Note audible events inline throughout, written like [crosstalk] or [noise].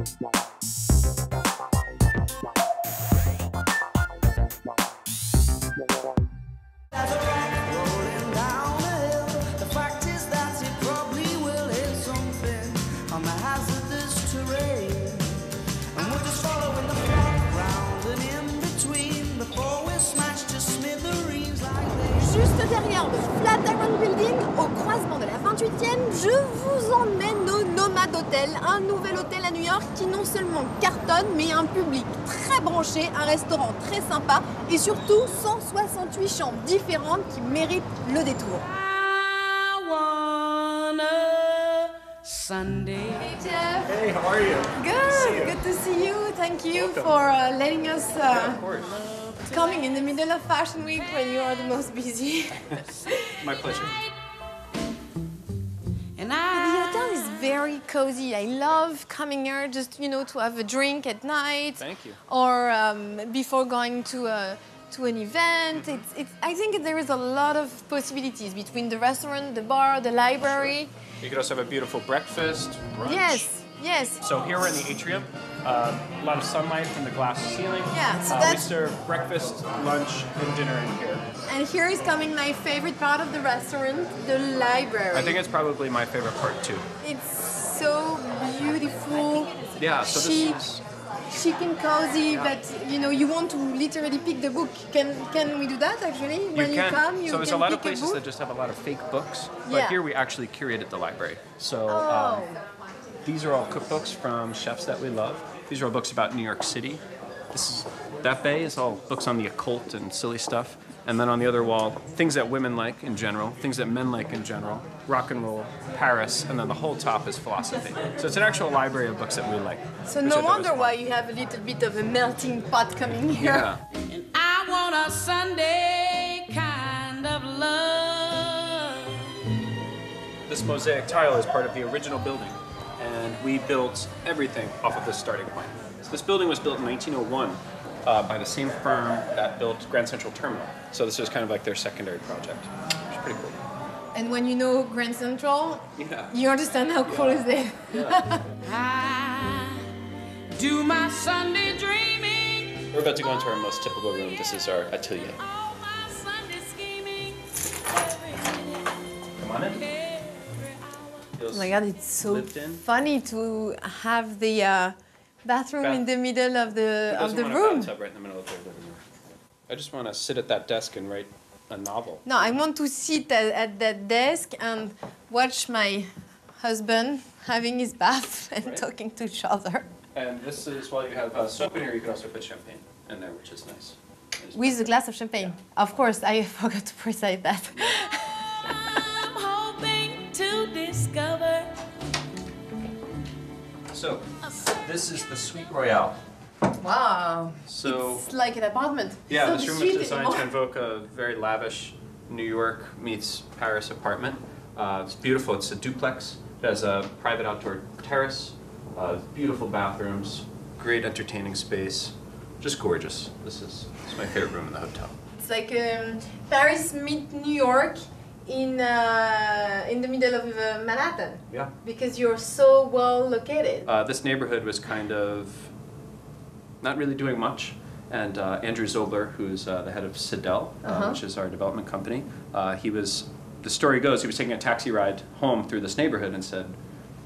Rolling Juste derrière le Flatiron Building, au croisement de la 28e, je vous emmène au Nomad Hotel, un nouvel hôtel à New York qui non seulement cartonne, mais un public très branché, un restaurant très sympa et surtout 168 chambres différentes qui méritent le détour. Sunday. Hey Jeff, Hey, how are you? good, good to see you. Thank you Welcome. for uh, letting us uh, Of course. Coming in the middle of Fashion Week when you are the most busy. [laughs] My pleasure. And The hotel is very cozy. I love coming here just you know to have a drink at night. Thank you. Or um, before going to a to an event. It's, it's, I think there is a lot of possibilities between the restaurant, the bar, the library. You could also have a beautiful breakfast, brunch. Yes, yes. So here we're in the atrium. Uh, a lot of sunlight from the glass ceiling. Yeah, so uh, we serve breakfast, lunch, and dinner in here. And here is coming my favorite part of the restaurant, the library. I think it's probably my favorite part too. it's so beautiful. Yeah. So this is chic and cozy, but you know you want to literally pick the book. Can can we do that actually? you when can. you come, you so there's a lot of places that just have a lot of fake books, but Yeah. here we actually curated the library. So Oh. um, these are all cookbooks from chefs that we love. These are all books about New York City. This is that bay is all books on the occult and silly stuff. And then on the other wall, things that women like in general, things that men like in general, rock and roll, Paris, and then the whole top is philosophy. So it's an actual library of books that we like. So no wonder why you have a little bit of a melting pot coming here. Yeah. And I want a Sunday kind of love. This mosaic tile is part of the original building, and we built everything off of this starting point. So this building was built in 1901 uh, by the same firm that built Grand Central Terminal. So this was kind of like their secondary project, which is pretty cool. And when you know Grand Central, Yeah. you understand how cool is it. [laughs] I do my Sunday dreaming. We're about to go into our most typical room. This is our atelier. All my Sunday scheming. Come on in. Oh my god, it's so funny to have the uh, bathroom Bath- in the middle of the Who of doesn't the want room. A bathtub right in the middle of their living room. I just want to sit at that desk and write a novel. No, I want to sit at, at that desk and watch my husband having his bath [laughs] and Right. talking to each other And this is while you have uh, soap in here, you can also put champagne in there, which is nice. There's- with a glass of champagne. Of course, I [laughs] forgot to precise that. [laughs] So, this is the Suite Royale. wow. So, it's like an apartment. yeah, this room is designed to invoke a very lavish New York meets Paris apartment. Uh, it's beautiful. It's a duplex. It has a private outdoor terrace, uh, beautiful bathrooms, great entertaining space. Just gorgeous. This is, this is my favorite room in the hotel. It's like um, Paris meet New York in uh, in the middle of uh, Manhattan Yeah. because you're so well located. Uh, this neighborhood was kind of not really doing much. And uh, Andrew Zobler, who's uh, the head of Sydell, uh, Uh-huh. which is our development company, uh, he was, the story goes, he was taking a taxi ride home through this neighborhood and said,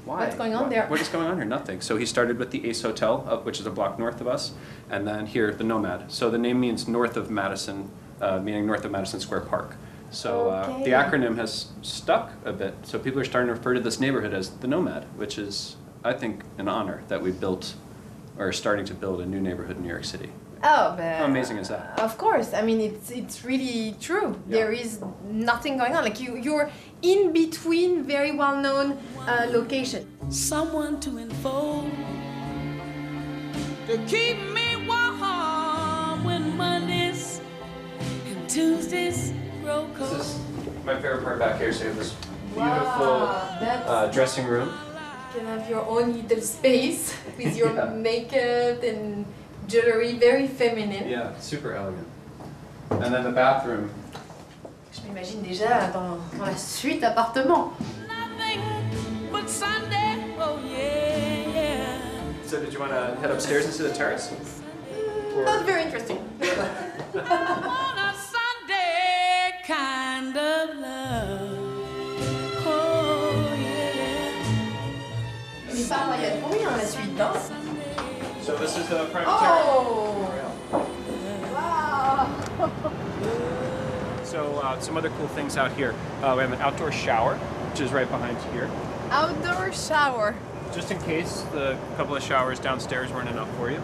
why? What's going on What- there?" What is going on here? Nothing. So he started with the Ace Hotel, uh, which is a block north of us, and then here, the Nomad. So the name means north of Madison, uh, meaning north of Madison Square Park. So uh, the acronym has stuck a bit. So people are starting to refer to this neighborhood as the Nomad, which is, I think, an honor that we built or are starting to build a new neighborhood in New York City. Oh, but How amazing is that? Of course, I mean it's it's really true. Yeah. There is nothing going on. Like you, you're in between very well-known uh, location. someone to enfold to keep me warm when Mondays my favorite part back here. So you have this beautiful Wow, uh, dressing room. you can have your own little space [laughs] with your Yeah. makeup and jewelry, very feminine. Yeah, super elegant. And then the bathroom. Je m'imagine déjà dans, dans la suite appartement. Nothing but Sunday, oh yeah, yeah. So did you want to head upstairs and see the terrace? Not very interesting. [laughs] [laughs] of love. Oh yeah. Mais pas moi, il y a de la suite. Hein. So this is the private. Oh Wow [laughs] So uh, some other cool things out here. Uh, we have an outdoor shower, which is right behind here. Outdoor shower. Just in case the couple of showers downstairs weren't enough for you.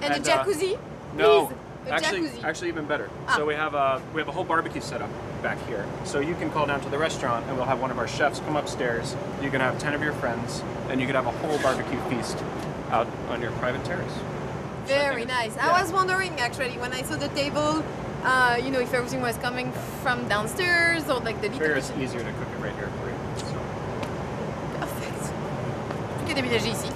And, And, a uh, jacuzzi? No, Please, actually, jacuzzi. actually even better. Ah. So we have a we have a whole barbecue set up back here. So you can call down to the restaurant, and we'll have one of our chefs come upstairs. You can have ten of your friends, and you can have a whole barbecue feast out on your private terrace. Very nice. I was wondering actually when I saw the table, uh, you know, if everything was coming from downstairs or like the little it's easier to cook it right here for you. So. Perfect. Plus qu'à déménager ici.